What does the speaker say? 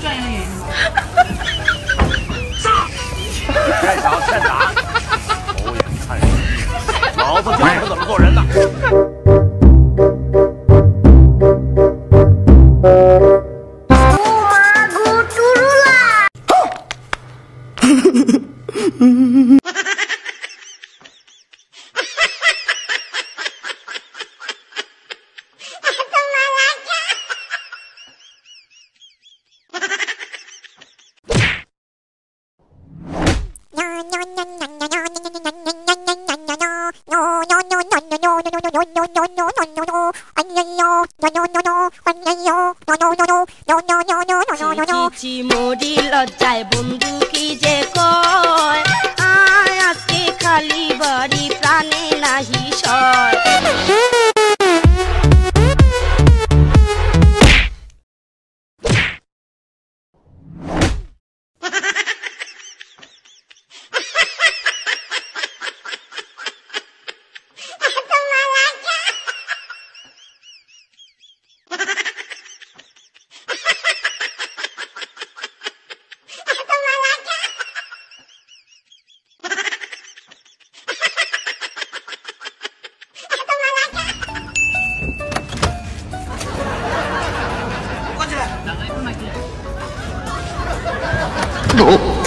欠小欠打，狗眼看人低，老子教他怎么做人的。চিচি মরি লজ্জায় বন্ধু কি যে কয় আয় আজকে খালি বাড়ি ど。